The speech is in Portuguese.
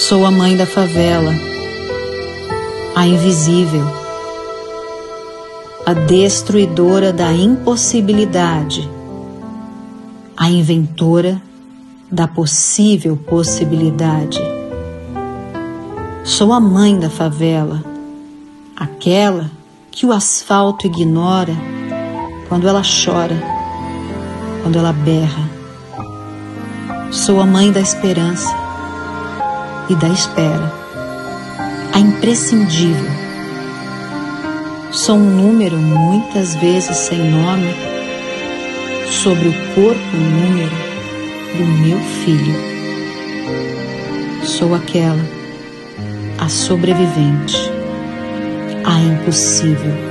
Sou a mãe da favela, a invisível, a destruidora da impossibilidade, a inventora da possível possibilidade. Sou a mãe da favela, aquela que o asfalto ignora quando ela chora, quando ela berra. Sou a mãe da esperança e da espera, a imprescindível. Sou um número muitas vezes sem nome sobre o corpo número do meu filho. Sou aquela, a sobrevivente, a impossível